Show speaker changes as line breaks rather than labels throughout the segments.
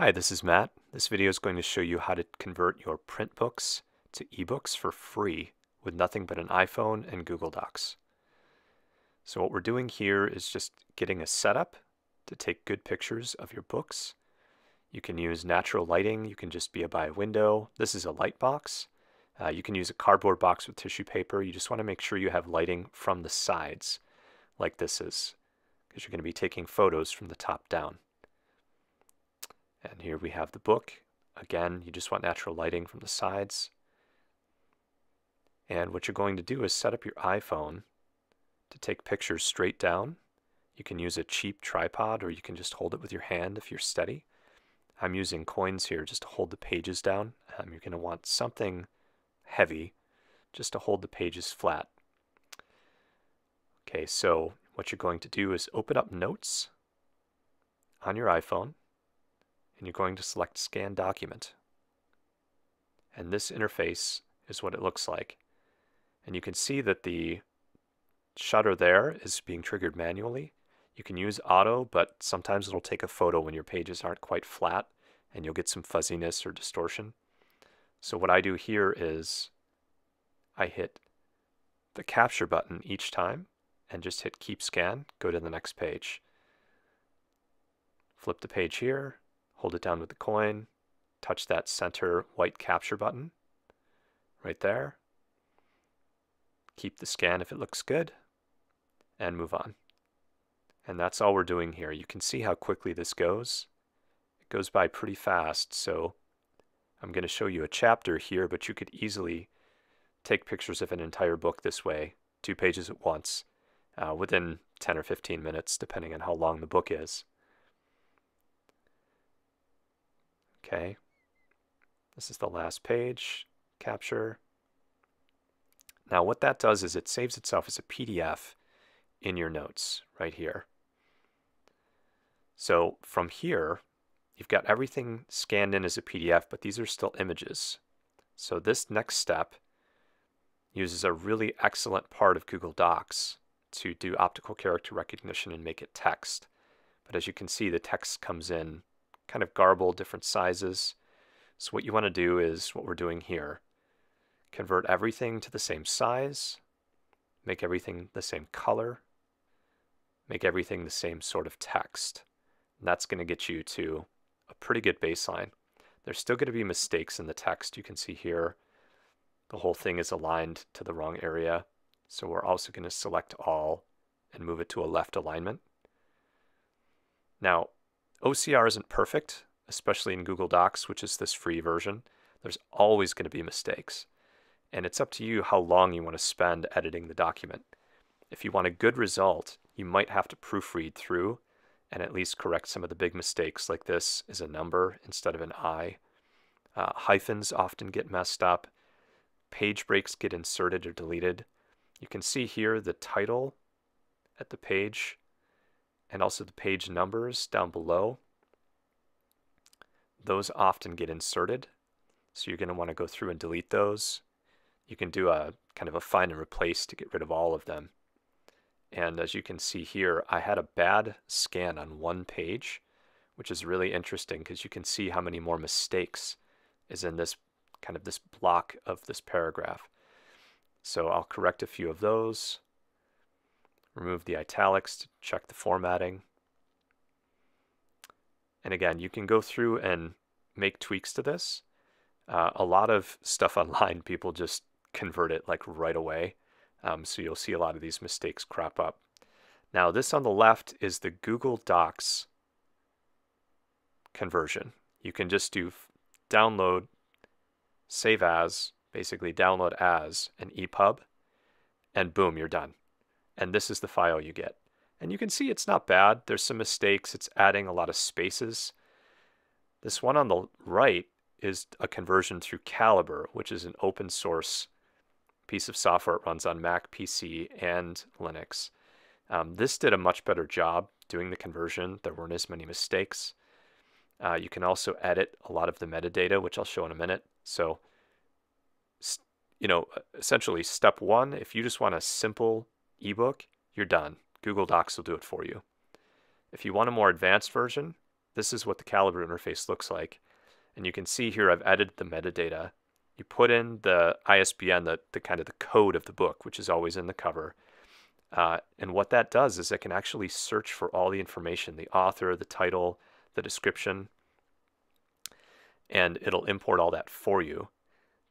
Hi, this is Matt. This video is going to show you how to convert your print books to ebooks for free with nothing but an iPhone and Google Docs. So what we're doing here is just getting a setup to take good pictures of your books. You can use natural lighting. You can just be a by a window. This is a light box. Uh, you can use a cardboard box with tissue paper. You just want to make sure you have lighting from the sides like this is because you're going to be taking photos from the top down. And here we have the book. Again, you just want natural lighting from the sides. And what you're going to do is set up your iPhone to take pictures straight down. You can use a cheap tripod or you can just hold it with your hand if you're steady. I'm using coins here just to hold the pages down. Um, you're going to want something heavy just to hold the pages flat. Okay, so what you're going to do is open up Notes on your iPhone and you're going to select Scan Document. And this interface is what it looks like. And you can see that the shutter there is being triggered manually. You can use auto, but sometimes it'll take a photo when your pages aren't quite flat and you'll get some fuzziness or distortion. So what I do here is I hit the capture button each time and just hit keep scan, go to the next page. Flip the page here, hold it down with the coin, touch that center white capture button right there. Keep the scan if it looks good, and move on. And that's all we're doing here. You can see how quickly this goes. It goes by pretty fast, so I'm going to show you a chapter here, but you could easily take pictures of an entire book this way, two pages at once, uh, within 10 or 15 minutes, depending on how long the book is. Okay. This is the last page, capture. Now what that does is it saves itself as a PDF in your notes right here. So from here, you've got everything scanned in as a PDF, but these are still images. So this next step uses a really excellent part of Google Docs to do optical character recognition and make it text. But as you can see, the text comes in kind of garble different sizes. So what you want to do is what we're doing here. Convert everything to the same size, make everything the same color, make everything the same sort of text. And that's going to get you to a pretty good baseline. There's still going to be mistakes in the text. You can see here the whole thing is aligned to the wrong area. So we're also going to select all and move it to a left alignment. Now, OCR isn't perfect, especially in Google Docs, which is this free version. There's always going to be mistakes. And it's up to you how long you want to spend editing the document. If you want a good result, you might have to proofread through and at least correct some of the big mistakes like this is a number instead of an I. Uh, hyphens often get messed up. Page breaks get inserted or deleted. You can see here the title at the page and also the page numbers down below. Those often get inserted, so you're going to want to go through and delete those. You can do a kind of a find and replace to get rid of all of them. And as you can see here, I had a bad scan on one page, which is really interesting because you can see how many more mistakes is in this kind of this block of this paragraph. So I'll correct a few of those remove the italics to check the formatting. And again, you can go through and make tweaks to this. Uh, a lot of stuff online, people just convert it like right away. Um, so you'll see a lot of these mistakes crop up. Now this on the left is the Google Docs conversion. You can just do download, save as, basically download as an EPUB, and boom, you're done and this is the file you get. And you can see it's not bad. There's some mistakes. It's adding a lot of spaces. This one on the right is a conversion through Calibre, which is an open source piece of software. It runs on Mac, PC, and Linux. Um, this did a much better job doing the conversion. There weren't as many mistakes. Uh, you can also edit a lot of the metadata, which I'll show in a minute. So, you know, essentially step one, if you just want a simple ebook, you're done. Google Docs will do it for you. If you want a more advanced version, this is what the Calibre interface looks like. And you can see here I've added the metadata. You put in the ISBN, the, the kind of the code of the book, which is always in the cover. Uh, and what that does is it can actually search for all the information, the author, the title, the description, and it'll import all that for you.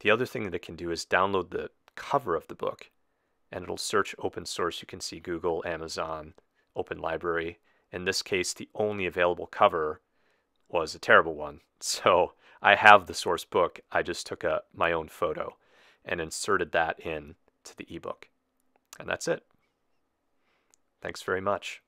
The other thing that it can do is download the cover of the book and it'll search open source. You can see Google, Amazon, Open Library. In this case, the only available cover was a terrible one. So I have the source book. I just took a my own photo and inserted that in to the ebook. And that's it. Thanks very much.